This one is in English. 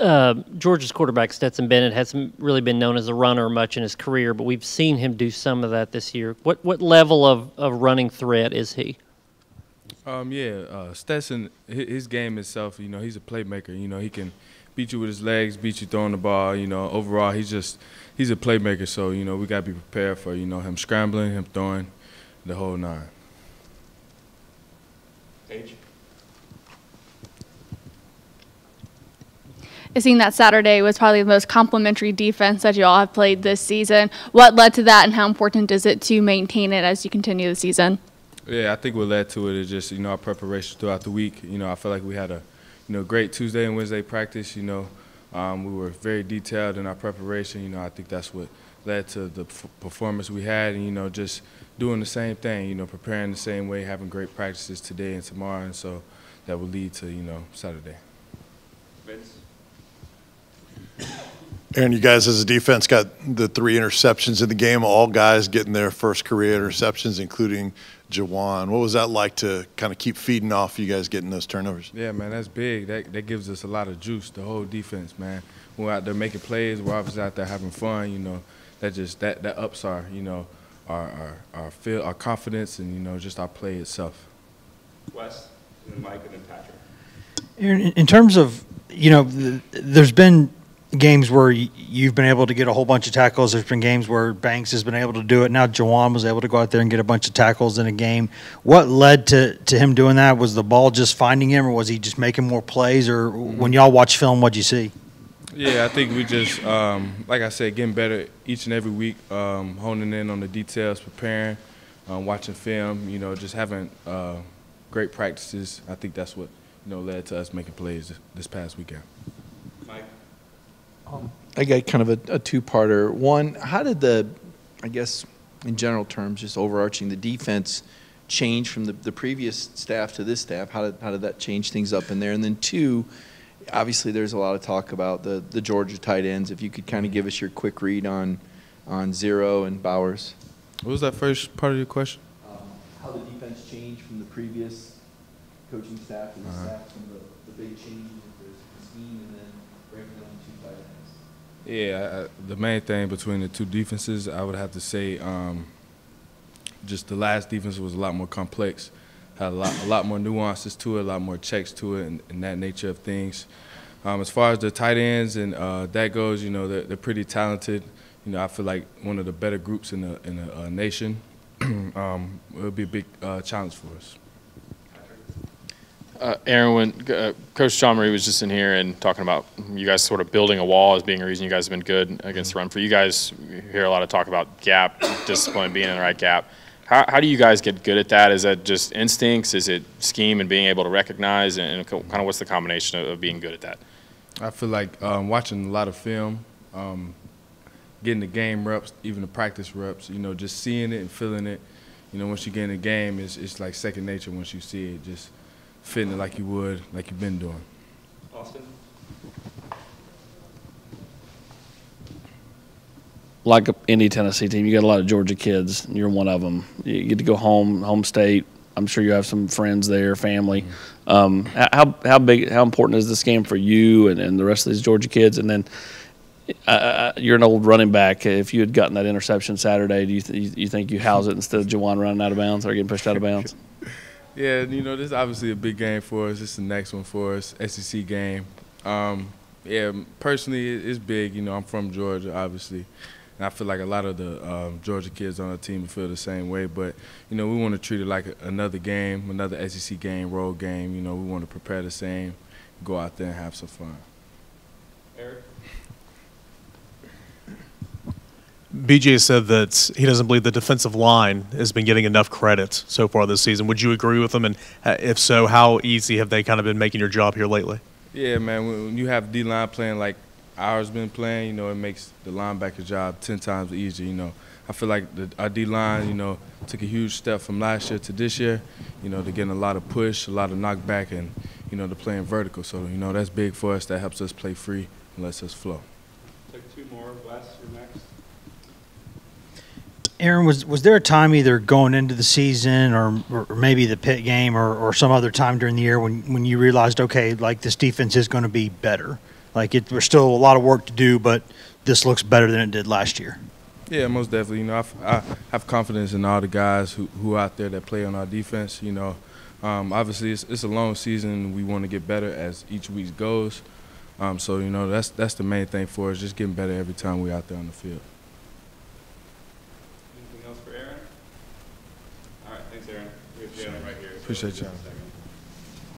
uh, Georgia's quarterback Stetson Bennett hasn't really been known as a runner much in his career, but we've seen him do some of that this year. What what level of, of running threat is he? Um, yeah, uh, Stetson, his game itself, you know, he's a playmaker. You know, he can beat you with his legs, beat you throwing the ball. You know, overall, he's just he's a playmaker. So you know, we got to be prepared for you know him scrambling, him throwing, the whole nine. Paige. It seemed that Saturday was probably the most complementary defense that you all have played this season. What led to that, and how important is it to maintain it as you continue the season? Yeah, I think what led to it is just you know our preparation throughout the week. You know, I feel like we had a you know great Tuesday and Wednesday practice. You know, um, we were very detailed in our preparation. You know, I think that's what led to the performance we had, and you know, just doing the same thing. You know, preparing the same way, having great practices today and tomorrow, and so that will lead to you know Saturday. Vince. Aaron, you guys as a defense got the three interceptions in the game, all guys getting their first career interceptions, including Juwan. What was that like to kind of keep feeding off you guys getting those turnovers? Yeah, man, that's big. That, that gives us a lot of juice, the whole defense, man. We're out there making plays. We're obviously out there having fun, you know. That just, that, that ups our, you know, our, our, our, feel, our confidence and, you know, just our play itself. Wes, and Mike, and then Patrick. Aaron, in terms of, you know, there's been games where you've been able to get a whole bunch of tackles. There's been games where Banks has been able to do it. Now Juwan was able to go out there and get a bunch of tackles in a game. What led to, to him doing that? Was the ball just finding him, or was he just making more plays? Or when y'all watch film, what'd you see? Yeah, I think we just, um, like I said, getting better each and every week, um, honing in on the details, preparing, um, watching film. You know, just having uh, great practices. I think that's what you know led to us making plays this past weekend. I got kind of a, a two-parter. One, how did the, I guess, in general terms, just overarching the defense change from the, the previous staff to this staff? How did how did that change things up in there? And then two, obviously there's a lot of talk about the the Georgia tight ends. If you could kind of give us your quick read on on Zero and Bowers. What was that first part of your question? Um, how the defense changed from the previous coaching staff to the uh-huh. staff, some of the, the big changes with the scheme, and then breaking down two tight ends. Yeah, the main thing between the two defenses, I would have to say, um, just the last defense was a lot more complex, had a lot, a lot more nuances to it, a lot more checks to it, and, and that nature of things. Um, as far as the tight ends and uh, that goes, you know, they're, they're, pretty talented. You know, I feel like one of the better groups in the in the uh, nation. um, it'll be a big uh, challenge for us. Uh, Aaron, when uh, Coach Jean-Mary was just in here and talking about you guys sort of building a wall as being a reason you guys have been good against the run. For you guys, you hear a lot of talk about gap discipline, being in the right gap. How, how do you guys get good at that? Is that just instincts? Is it scheme and being able to recognize? And, kind of what's the combination of, of, being good at that? I feel like um, watching a lot of film, um, getting the game reps, even the practice reps. You know, just seeing it and feeling it. You know, once you get in the game, it's, it's like second nature once you see it. Just fitting it like you would, like you've been doing. Austin? Like any Tennessee team, you got a lot of Georgia kids. And you're one of them. You get to go home, home state. I'm sure you have some friends there, family. Mm-hmm. Um, how how big, how important is this game for you and, and the rest of these Georgia kids? And then uh, uh, you're an old running back. If you had gotten that interception Saturday, do you th- you think you house it instead of Juwan running out of bounds or getting pushed out of bounds? Yeah, you know, this is obviously a big game for us. This is the next one for us, SEC game. Um, yeah, personally, it's big. You know, I'm from Georgia, obviously. And I feel like a lot of the um, Georgia kids on the team feel the same way. But, you know, we want to treat it like another game, another SEC game, road game. You know, we want to prepare the same, go out there and have some fun. Eric? BJ said that he doesn't believe the defensive line has been getting enough credit so far this season. Would you agree with him? And uh, if so, how easy have they kind of been making your job here lately? Yeah, man. When you have D line playing like ours been playing, you know, it makes the linebacker job ten times easier. You know, I feel like the, our D line, you know, took a huge step from last year to this year. You know, they're getting a lot of push, a lot of knockback, and you know, they're playing vertical. So you know, that's big for us. That helps us play free and lets us flow. Take two more. Wes, you're next. Aaron, was was there a time either going into the season or, or maybe the Pitt game or, or some other time during the year when, when you realized, okay, like this defense is going to be better? Like it, there's still a lot of work to do, but this looks better than it did last year. Yeah, most definitely. You know, I've, I have confidence in all the guys who who out there that play on our defense. You know, um, obviously it's, it's a long season. We want to get better as each week goes. Um, so you know, that's that's the main thing for us, just getting better every time we're out there on the field. Teşekkür ederim.